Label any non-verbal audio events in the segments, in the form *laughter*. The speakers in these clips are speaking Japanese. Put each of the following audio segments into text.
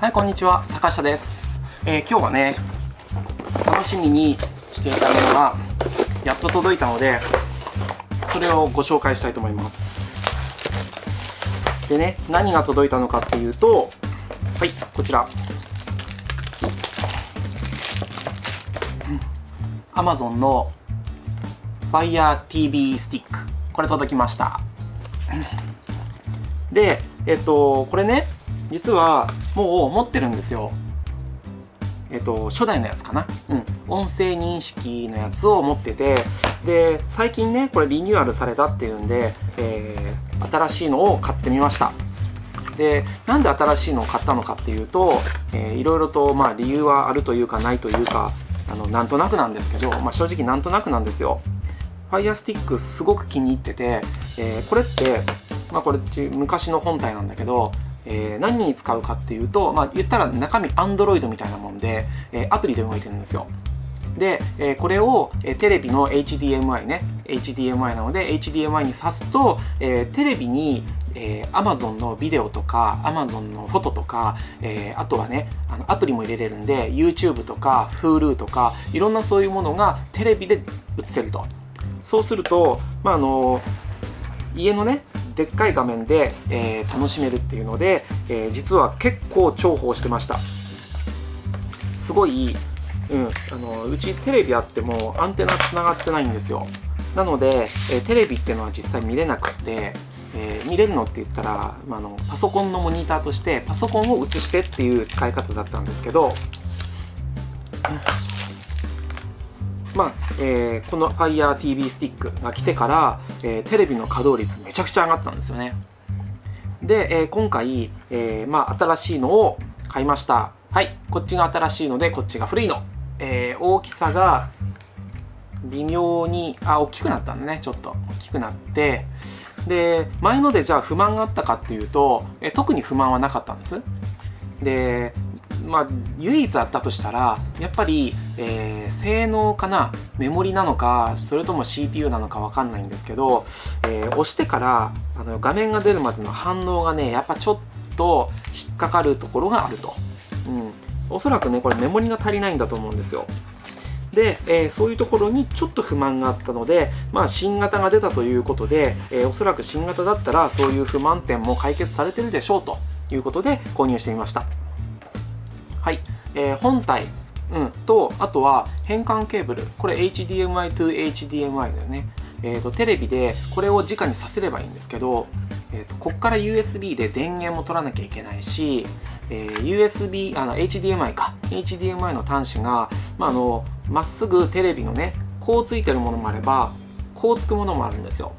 はいこんにちは。坂下です、えー今日はね楽しみにしていたものがやっと届いたのでそれをご紹介したいと思います。でね何が届いたのかっていうとはいこちら。Amazon の Fire TV スティックこれ届きました。でえっとこれね実はもう持ってるんですよ。えっと初代のやつかな。うん。音声認識のやつを持っててで最近ねこれリニューアルされたっていうんで、えー新しいのを買ってみました。でなんで新しいのを買ったのかっていうと、えーいろいろとまあ理由はあるというかないというかあのなんとなくなんですけど、まあ、正直なんとなくなんですよ。Fire Stick すごく気に入ってて、えーこれって、まあ、これ昔の本体なんだけど、えー何に使うかっていうと、まあ、言ったら中身 Android みたいなもんで、えーアプリで動いてるんですよ。で、えーこれを、えーテレビの HDMI ね。HDMI なので HDMI に挿すと、えーテレビに、えー Amazon のビデオとか Amazon のフォトとか、えーあとはねあのアプリも入れれるんで YouTube とか Hulu とかいろんなそういうものがテレビで映せると。そうすると、まあ、あの家のねでっかい画面で、えー楽しめるっていうので、えー実は結構重宝してました。すごい、うん、あのうちテレビあってもアンテナつながってないんですよ。なので、えテレビっていうのは実際見れなくって、えー見れるのって言ったら、まあ、あのパソコンのモニターとしてパソコンを映してっていう使い方だったんですけどまあえーこの FireTV スティックが来てから、えーテレビの稼働率めちゃくちゃ上がったんですよね。で、えー今回、えーまあ、新しいのを買いました。はいこっちが新しいのでこっちが古いの、えー大きさが微妙にあ大きくなったんだね。ちょっと。大きくなって。で前のでじゃあ不満があったかっていうと、えー特に不満はなかったんです。でまあ唯一あったとしたらやっぱり、えー性能かなメモリなのかそれとも CPU なのかわかんないんですけど、えー押してからあの画面が出るまでの反応がねやっぱちょっと引っかかるところがあると、うん、おそらくねこれメモリが足りないんだと思うんですよ。で、えーそういうところにちょっと不満があったので、まあ、新型が出たということで、えーおそらく新型だったらそういう不満点も解決されてるでしょうということで購入してみました。はい、えー本体、うん、とあとは変換ケーブル。これ HDMI to HDMI だよね、えーとテレビでこれを直にさせればいいんですけど、えーとこっから USB で電源も取らなきゃいけないし、えー USB あの HDMI か。HDMI の端子がまああのまっすぐテレビのねこうついてるものもあればこうつくものもあるんですよ。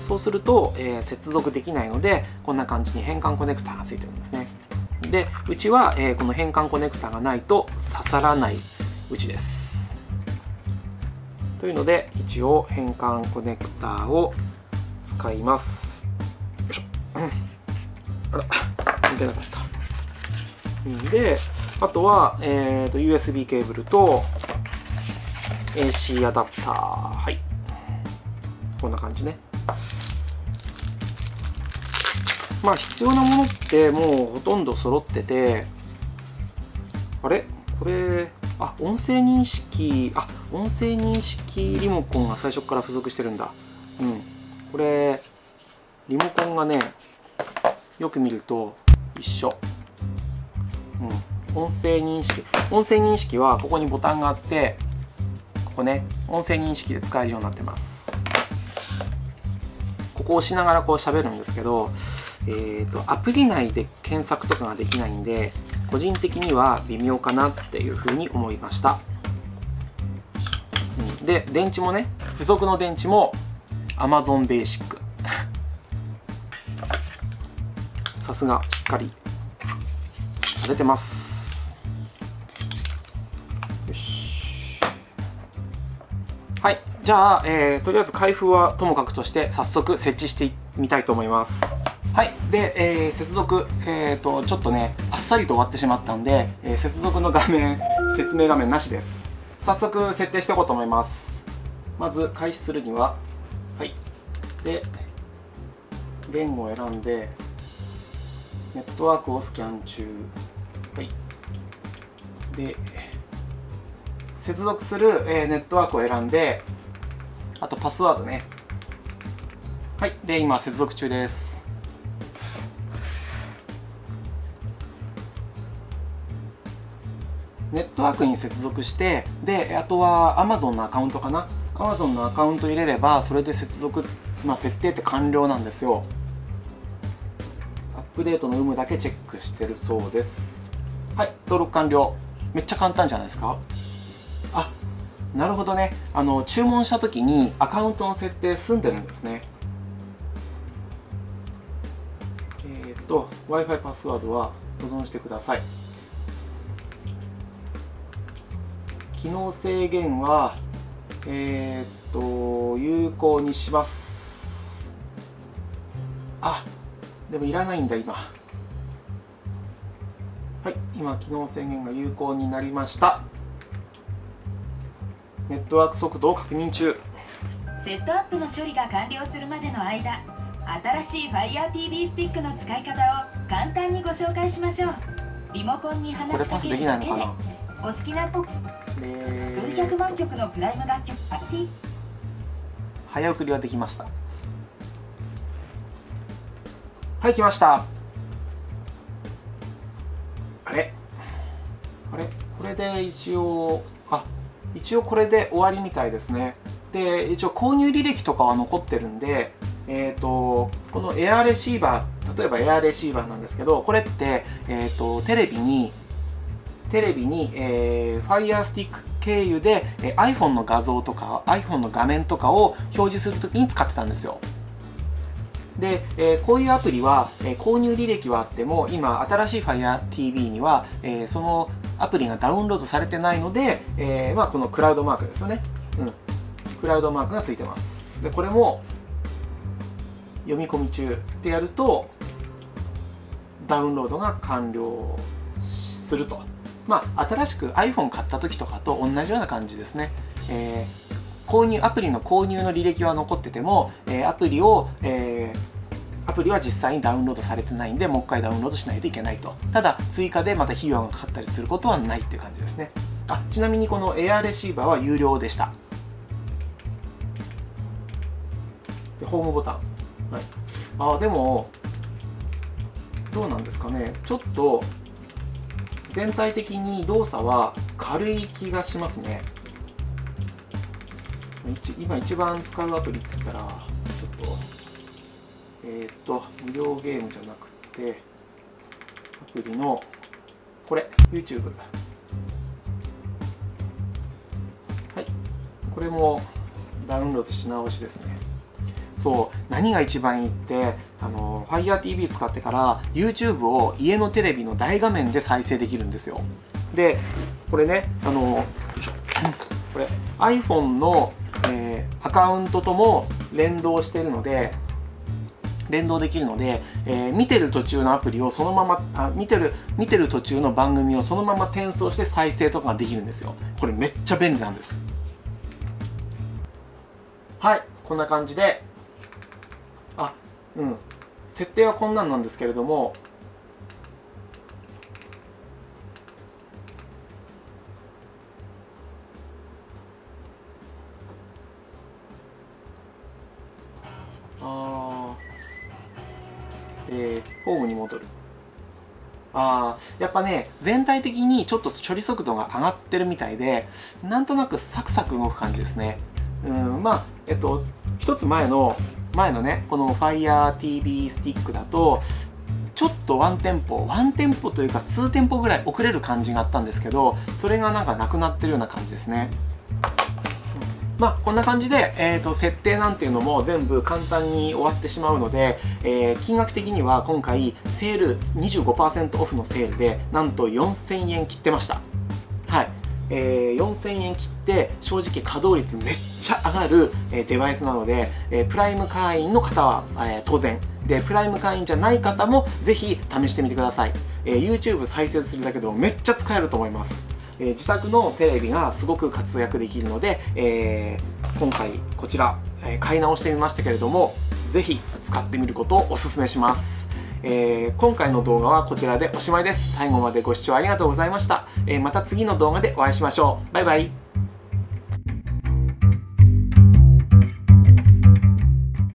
そうすると、えー接続できないのでこんな感じに変換コネクターがついてるんですね。でうちは、えーこの変換コネクタがないと刺さらないうちです。というので一応変換コネクタを使います。よいしょ、うん、あら。抜けなかった。であとは、えー、と USB ケーブルと AC アダプター。はい。こんな感じね。まあ必要なものってもうほとんど揃っててあれ？これあ音声認識あ音声認識リモコンが最初から付属してるんだ。うん。これリモコンがねよく見ると一緒。うん。音声認識。音声認識はここにボタンがあってここね音声認識で使えるようになってます。ここを押しながらこう喋るんですけどえー、とアプリ内で検索とかができないんで個人的には微妙かなっていうふうに思いました、うん。で電池もね付属の電池も Amazon ベーシックさすがしっかりされてます。よし。はい。じゃあ、えーとりあえず開封はともかくとして早速設置してみたいと思います。はい。で、えー接続、えー、とちょっとねあっさりと終わってしまったんで、えー接続の画面 *laughs* 説明画面なしです。早速設定していこうと思います。まず開始するにははい。で言語を選んでネットワークをスキャン中。はい。で接続する、えー、ネットワークを選んであとパスワードね。はい。で今接続中です。ネットワークに接続してであとは Amazon のアカウントかな。Amazon のアカウント入れればそれで接続、まあ、設定って完了なんですよ。アップデートの有無だけチェックしてるそうです。はい登録完了。めっちゃ簡単じゃないですか。あなるほどね。あの注文した時にアカウントの設定済んでるんですね。えっ、ー、と w i f i パスワードは保存してください。機能制限はえっ、と有効にします。あでもいらないんだ今。はい今機能制限が有効になりました。ネットワーク速度を確認中。セットアップの処理が完了するまでの間新しい FireTV スティックの使い方を簡単にご紹介しましょう。リモコンに話しかけるだけでお好きなと数百万曲のプライム楽曲早送りはできました。はい来ました。あれ？あれ？これで一応あ一応これで終わりみたいですね。で一応購入履歴とかは残ってるんでえーと、このエアレシーバー例えばエアレシーバーなんですけどこれって、えーと、テレビにテレビに、えー、Fire Stick 経由で、えー、iPhone の画像とか iPhone の画面とかを表示するときに使ってたんですよ。で、えー、こういうアプリは、えー、購入履歴はあっても今新しい Fire TV には、えー、そのアプリがダウンロードされてないので、えーまあ、このクラウドマークですよね、うん、クラウドマークがついてます。でこれも読み込み中でやるとダウンロードが完了すると。まあ新しく iPhone 買った時とかと同じような感じですね、えー、購入アプリの購入の履歴は残ってても、えー、アプリを、えーアプリは実際にダウンロードされてないんでもう一回ダウンロードしないといけないと。ただ追加でまた費用がかかったりすることはないっていう感じですね。あちなみにこのエアレシーバーは有料でした。でホームボタン、はい、ああでもどうなんですかね。ちょっと全体的に動作は軽い気がしますね。今一番使うアプリって言ったらちょっとえっ、と無料ゲームじゃなくてアプリのこれ YouTube はい。これもダウンロードし直しですね。そう何が一番いいってあの FireTV 使ってから YouTube を家のテレビの大画面で再生できるんですよ。でこれねあのこれ iPhone の、えー、アカウントとも連動してるので連動できるので、えー、見てる途中のアプリをそのままあ見てる見てる途中の番組をそのまま転送して再生とかができるんですよ。これめっちゃ便利なんです。はいこんな感じでうん。設定はこんなんなんですけれどもえー、ホームに戻る。あやっぱね全体的にちょっと処理速度が上がってるみたいでなんとなくサクサク動く感じですね。うんまあえっと一つ前の前のねこの FireTV スティックだとちょっとワンテンポワンテンポというか2テンポぐらい遅れる感じがあったんですけどそれがなんかなくなってるような感じですね。まあ、こんな感じで、えーと、設定なんていうのも全部簡単に終わってしまうので、えー、金額的には今回セール25%オフのセールでなんと4000円切ってました。はい。えー、4000円切って正直稼働率めっちゃ上がる、え、デバイスなので、え、プライム会員の方は、え、当然。でプライム会員じゃない方もぜひ試してみてください、え、YouTube 再生するだけでもめっちゃ使えると思います。え、自宅のテレビがすごく活躍できるので、えー、今回こちら、え、買い直してみましたけれどもぜひ使ってみることをお勧めします。えー、今回の動画はこちらでおしまいです。最後までご視聴ありがとうございました、えー、また次の動画でお会いしましょう。バイバイ。